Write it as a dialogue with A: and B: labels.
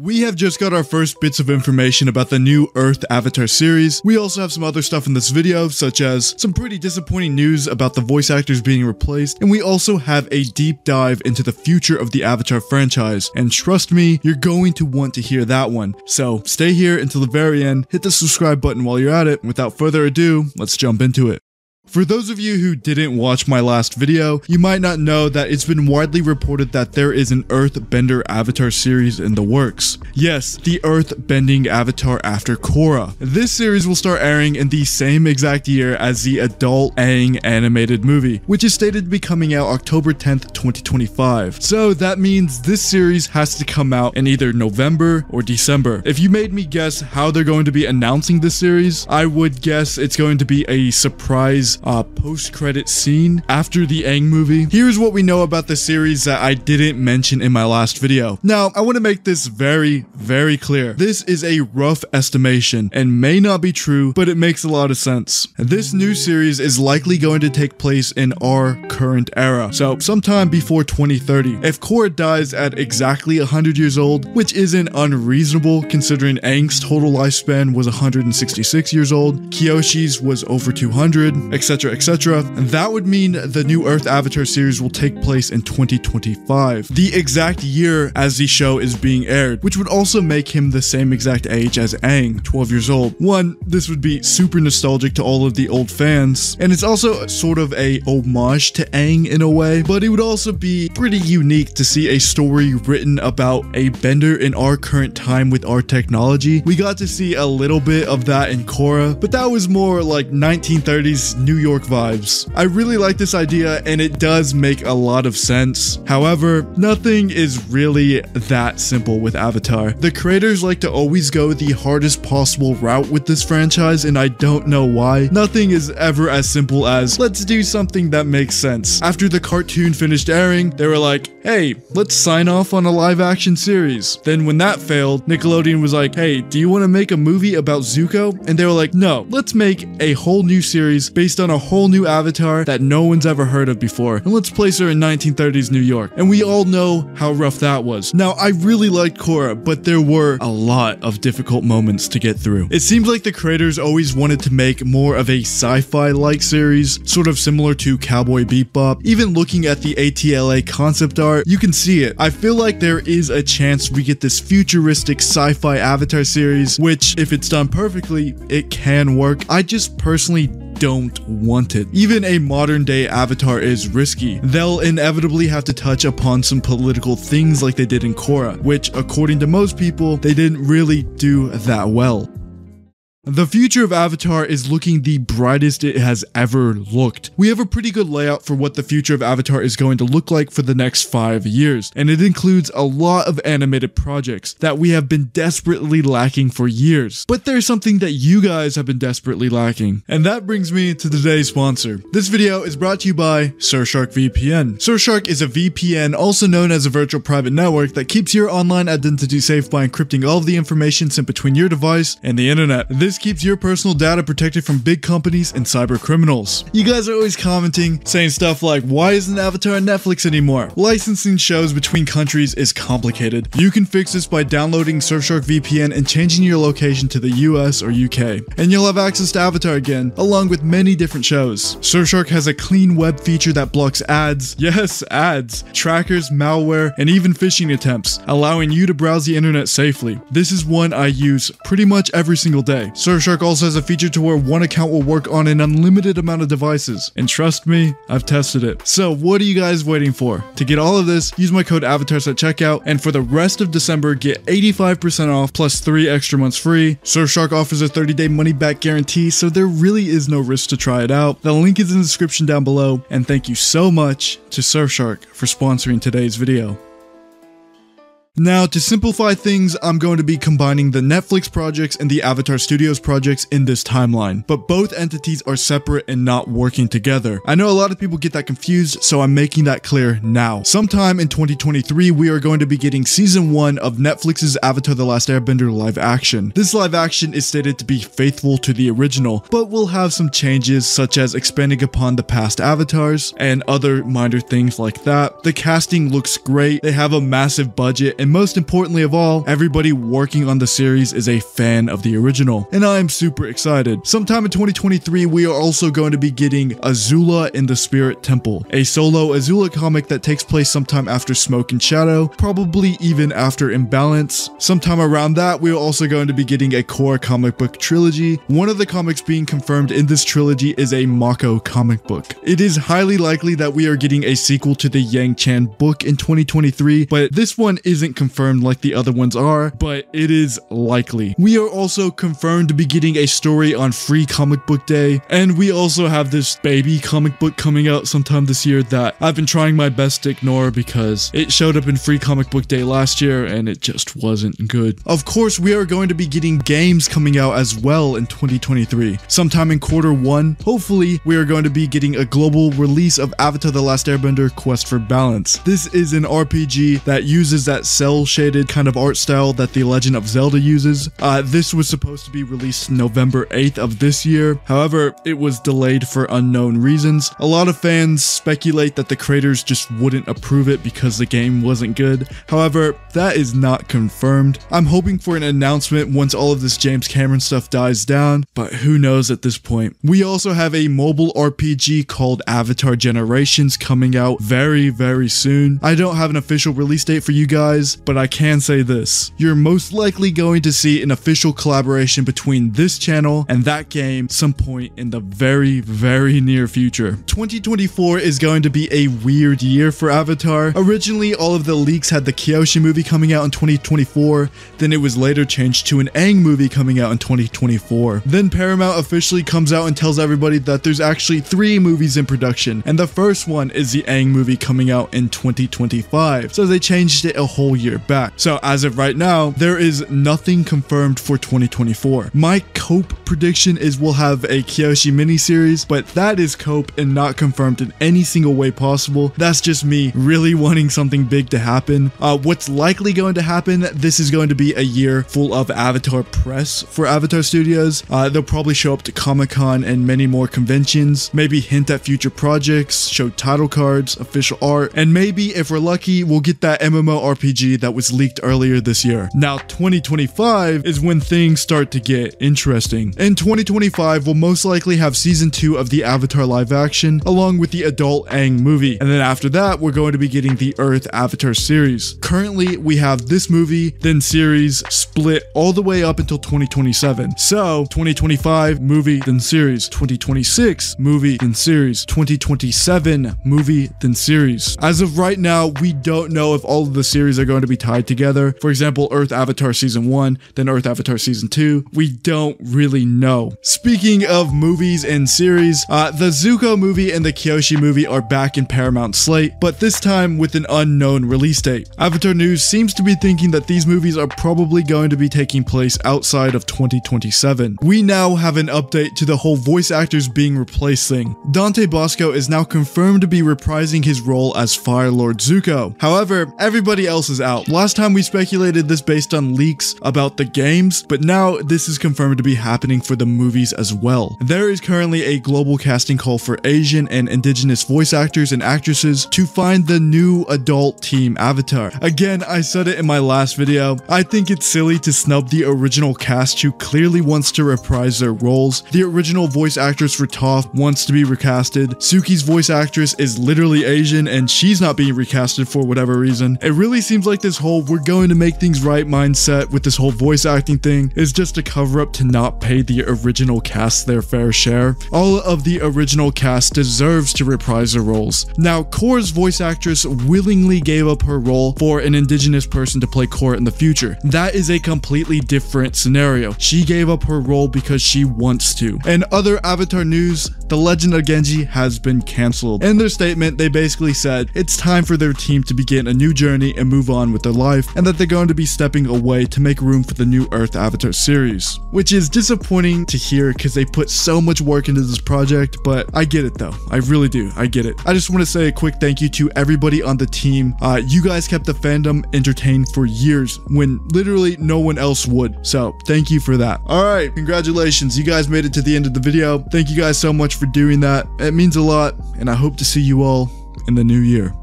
A: We have just got our first bits of information about the new Earth Avatar series. We also have some other stuff in this video, such as some pretty disappointing news about the voice actors being replaced, and we also have a deep dive into the future of the Avatar franchise. And trust me, you're going to want to hear that one. So stay here until the very end, hit the subscribe button while you're at it. Without further ado, let's jump into it. For those of you who didn't watch my last video, you might not know that it's been widely reported that there is an Earthbender Avatar series in the works. Yes, the Earth-bending Avatar after Korra. This series will start airing in the same exact year as the adult Aang animated movie, which is stated to be coming out October 10th, 2025. So that means this series has to come out in either November or December. If you made me guess how they're going to be announcing this series, I would guess it's going to be a surprise uh, post-credit scene after the Aang movie. Here's what we know about the series that I didn't mention in my last video. Now, I want to make this very, very clear. This is a rough estimation and may not be true, but it makes a lot of sense. This new series is likely going to take place in our current era, so sometime before 2030. If Korra dies at exactly 100 years old, which isn't unreasonable considering Aang's total lifespan was 166 years old, Kyoshi's was over 200, etc etc., etc. And that would mean the new Earth Avatar series will take place in 2025, the exact year as the show is being aired, which would also make him the same exact age as Aang, 12 years old. One, this would be super nostalgic to all of the old fans, and it's also sort of a homage to Aang in a way, but it would also be pretty unique to see a story written about a bender in our current time with our technology. We got to see a little bit of that in Korra, but that was more like 1930s New York vibes. I really like this idea and it does make a lot of sense. However, nothing is really that simple with Avatar. The creators like to always go the hardest possible route with this franchise and I don't know why. Nothing is ever as simple as let's do something that makes sense. After the cartoon finished airing, they were like, hey, let's sign off on a live action series. Then when that failed, Nickelodeon was like, hey, do you want to make a movie about Zuko? And they were like, no, let's make a whole new series based on on a whole new avatar that no one's ever heard of before, and let's place her in 1930s New York. And we all know how rough that was. Now, I really liked Korra, but there were a lot of difficult moments to get through. It seems like the creators always wanted to make more of a sci-fi-like series, sort of similar to Cowboy Bebop. Even looking at the ATLA concept art, you can see it. I feel like there is a chance we get this futuristic sci-fi avatar series, which if it's done perfectly, it can work. I just personally don't want it. Even a modern day avatar is risky. They'll inevitably have to touch upon some political things like they did in Korra, which according to most people, they didn't really do that well. The future of Avatar is looking the brightest it has ever looked. We have a pretty good layout for what the future of Avatar is going to look like for the next five years, and it includes a lot of animated projects that we have been desperately lacking for years. But there's something that you guys have been desperately lacking, and that brings me to today's sponsor. This video is brought to you by Surfshark VPN. Surfshark is a VPN, also known as a virtual private network, that keeps your online identity safe by encrypting all of the information sent between your device and the internet. This keeps your personal data protected from big companies and cyber criminals. You guys are always commenting, saying stuff like, why isn't Avatar on Netflix anymore? Licensing shows between countries is complicated. You can fix this by downloading Surfshark VPN and changing your location to the US or UK. And you'll have access to Avatar again, along with many different shows. Surfshark has a clean web feature that blocks ads, yes, ads, trackers, malware, and even phishing attempts, allowing you to browse the internet safely. This is one I use pretty much every single day. Surfshark also has a feature to where one account will work on an unlimited amount of devices. And trust me, I've tested it. So what are you guys waiting for? To get all of this, use my code AVATARS at checkout, and for the rest of December, get 85% off plus 3 extra months free. Surfshark offers a 30-day money-back guarantee, so there really is no risk to try it out. The link is in the description down below, and thank you so much to Surfshark for sponsoring today's video. Now, to simplify things, I'm going to be combining the Netflix projects and the Avatar Studios projects in this timeline, but both entities are separate and not working together. I know a lot of people get that confused, so I'm making that clear now. Sometime in 2023, we are going to be getting season 1 of Netflix's Avatar The Last Airbender live action. This live action is stated to be faithful to the original, but will have some changes such as expanding upon the past avatars and other minor things like that. The casting looks great, they have a massive budget, and and most importantly of all, everybody working on the series is a fan of the original, and I'm super excited. Sometime in 2023, we are also going to be getting Azula in the Spirit Temple, a solo Azula comic that takes place sometime after Smoke and Shadow, probably even after Imbalance. Sometime around that, we are also going to be getting a core comic book trilogy. One of the comics being confirmed in this trilogy is a Mako comic book. It is highly likely that we are getting a sequel to the Yangchen book in 2023, but this one isn't confirmed like the other ones are, but it is likely. We are also confirmed to be getting a story on Free Comic Book Day, and we also have this baby comic book coming out sometime this year that I've been trying my best to ignore because it showed up in Free Comic Book Day last year and it just wasn't good. Of course, we are going to be getting games coming out as well in 2023. Sometime in quarter one, hopefully, we are going to be getting a global release of Avatar The Last Airbender Quest for Balance. This is an RPG that uses that cel shaded kind of art style that The Legend of Zelda uses. Uh, this was supposed to be released November 8th of this year. However, it was delayed for unknown reasons. A lot of fans speculate that the creators just wouldn't approve it because the game wasn't good. However, that is not confirmed. I'm hoping for an announcement once all of this James Cameron stuff dies down, but who knows at this point. We also have a mobile RPG called Avatar Generations coming out very, very soon. I don't have an official release date for you guys, but I can say this. You're most likely going to see an official collaboration between this channel and that game some point in the very, very near future. 2024 is going to be a weird year for Avatar. Originally, all of the leaks had the Kyoshi movie coming out in 2024, then it was later changed to an Aang movie coming out in 2024. Then Paramount officially comes out and tells everybody that there's actually three movies in production, and the first one is the Aang movie coming out in 2025. So they changed it a whole year back. So as of right now, there is nothing confirmed for 2024. My cope prediction is we'll have a Kyoshi miniseries, but that is cope and not confirmed in any single way possible. That's just me really wanting something big to happen. Uh, what's likely going to happen, this is going to be a year full of Avatar press for Avatar Studios. Uh, they'll probably show up to Comic Con and many more conventions, maybe hint at future projects, show title cards, official art, and maybe if we're lucky, we'll get that MMORPG that was leaked earlier this year. Now, 2025 is when things start to get interesting. In 2025, we'll most likely have season 2 of the Avatar live action, along with the adult Aang movie. And then after that, we're going to be getting the Earth Avatar series. Currently, we have this movie, then series, split all the way up until 2027. So, 2025, movie, then series. 2026, movie, then series. 2027, movie, then series. As of right now, we don't know if all of the series are going to be tied together. For example, Earth Avatar Season 1, then Earth Avatar Season 2. We don't really know. Speaking of movies and series, uh, the Zuko movie and the Kyoshi movie are back in Paramount slate, but this time with an unknown release date. Avatar News seems to be thinking that these movies are probably going to be taking place outside of 2027. We now have an update to the whole voice actors being replaced thing. Dante Basco is now confirmed to be reprising his role as Fire Lord Zuko. However, everybody else is out. Last time we speculated this based on leaks about the games, but now this is confirmed to be happening for the movies as well. There is currently a global casting call for Asian and indigenous voice actors and actresses to find the new adult team Avatar. Again, I said it in my last video, I think it's silly to snub the original cast who clearly wants to reprise their roles. The original voice actress for Toph wants to be recasted. Suki's voice actress is literally Asian and she's not being recasted for whatever reason. It really seems like this whole we're going to make things right mindset with this whole voice acting thing is just a cover up to not pay the original cast their fair share. All of the original cast deserves to reprise their roles. Now, Korra's voice actress willingly gave up her role for an indigenous person to play Korra in the future. That is a completely different scenario. She gave up her role because she wants to. And other Avatar news, The Legend of Genji has been cancelled. In their statement, they basically said it's time for their team to begin a new journey and move on with their life, and that they're going to be stepping away to make room for the new Earth Avatar series. Which is disappointing to hear because they put so much work into this project, but I get it though. I really do. I get it. I just want to say a quick thank you to everybody on the team. Uh, you guys kept the fandom entertained for years when literally no one else would. So thank you for that. All right, congratulations. You guys made it to the end of the video. Thank you guys so much for doing that. It means a lot, and I hope to see you all in the new year.